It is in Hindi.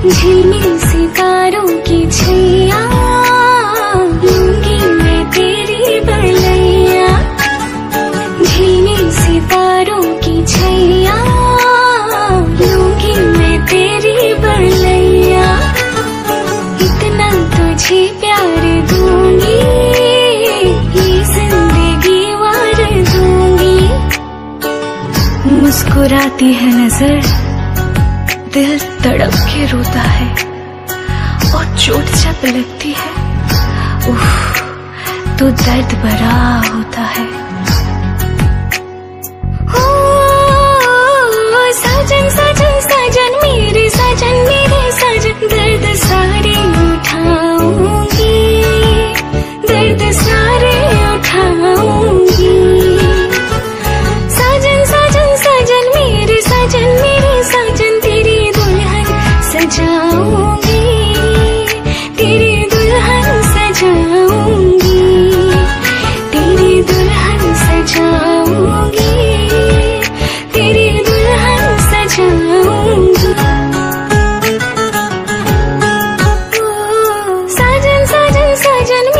झिलमिल सितारों की छिया लूँगी मैं तेरी बलैया। झिलमिल सितारों की छिया लूँगी मैं तेरी बलैया। इतना तुझे प्यार दूँगी, ये ज़िंदगी वार दूँगी। मुस्कुराती है नज़र दिल तड़प के रोता है और चोट जब लगती है उफ, तो दर्द बड़ा होता है। জানবে